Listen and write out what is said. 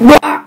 Blah!